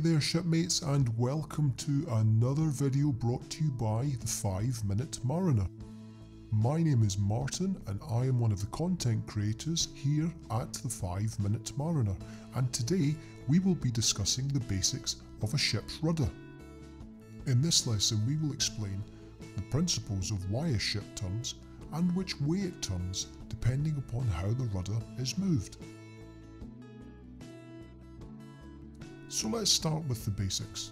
there shipmates and welcome to another video brought to you by the 5 Minute Mariner. My name is Martin and I am one of the content creators here at the 5 Minute Mariner and today we will be discussing the basics of a ship's rudder. In this lesson we will explain the principles of why a ship turns and which way it turns depending upon how the rudder is moved. So let's start with the basics.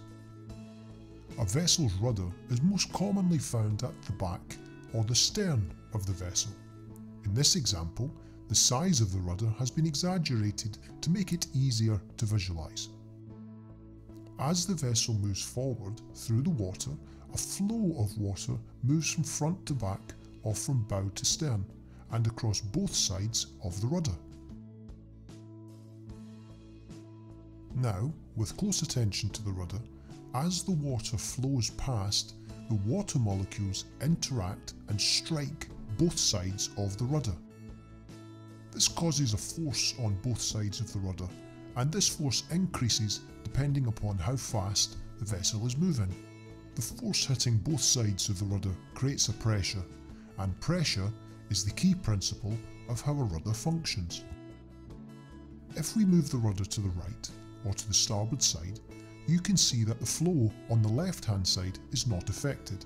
A vessel's rudder is most commonly found at the back or the stern of the vessel. In this example, the size of the rudder has been exaggerated to make it easier to visualise. As the vessel moves forward through the water, a flow of water moves from front to back or from bow to stern and across both sides of the rudder. Now, with close attention to the rudder, as the water flows past, the water molecules interact and strike both sides of the rudder. This causes a force on both sides of the rudder, and this force increases depending upon how fast the vessel is moving. The force hitting both sides of the rudder creates a pressure, and pressure is the key principle of how a rudder functions. If we move the rudder to the right, or to the starboard side, you can see that the flow on the left hand side is not affected.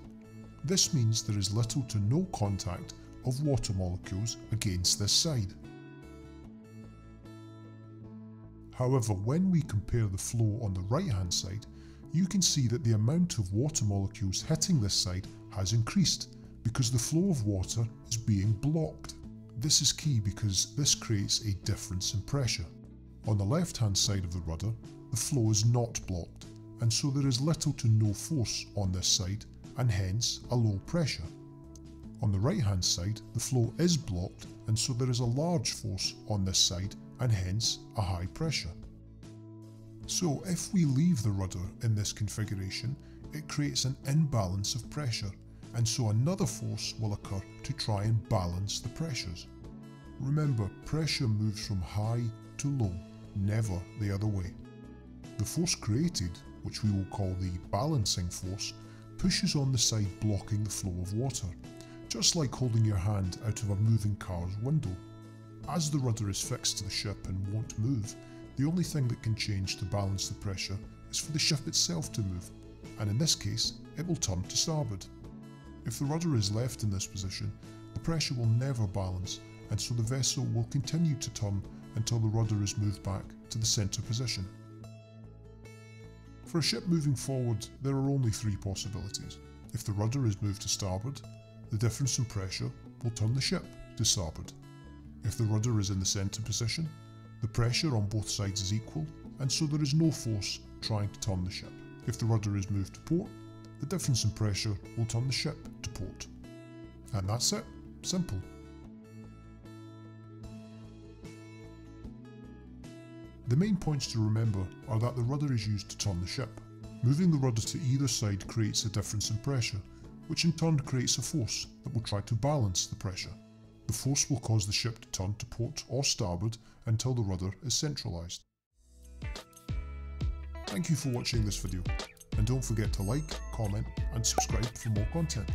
This means there is little to no contact of water molecules against this side. However, when we compare the flow on the right hand side, you can see that the amount of water molecules hitting this side has increased because the flow of water is being blocked. This is key because this creates a difference in pressure. On the left hand side of the rudder, the flow is not blocked, and so there is little to no force on this side, and hence a low pressure. On the right hand side, the flow is blocked, and so there is a large force on this side, and hence a high pressure. So if we leave the rudder in this configuration, it creates an imbalance of pressure, and so another force will occur to try and balance the pressures. Remember, pressure moves from high to low never the other way. The force created, which we will call the balancing force, pushes on the side blocking the flow of water, just like holding your hand out of a moving car's window. As the rudder is fixed to the ship and won't move, the only thing that can change to balance the pressure is for the ship itself to move, and in this case, it will turn to starboard. If the rudder is left in this position, the pressure will never balance, and so the vessel will continue to turn until the rudder is moved back to the centre position. For a ship moving forward, there are only three possibilities. If the rudder is moved to starboard, the difference in pressure will turn the ship to starboard. If the rudder is in the centre position, the pressure on both sides is equal, and so there is no force trying to turn the ship. If the rudder is moved to port, the difference in pressure will turn the ship to port. And that's it. Simple. The main points to remember are that the rudder is used to turn the ship. Moving the rudder to either side creates a difference in pressure, which in turn creates a force that will try to balance the pressure. The force will cause the ship to turn to port or starboard until the rudder is centralised. Thank you for watching this video, and don't forget to like, comment and subscribe for more content.